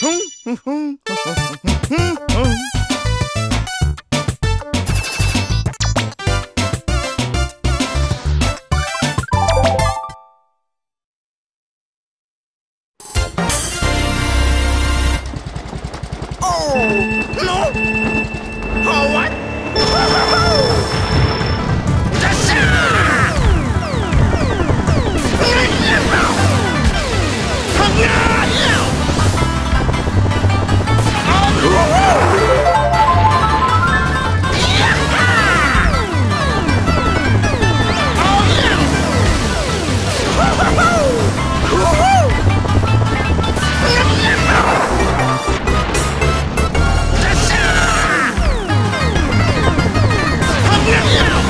Hmm, Yeah!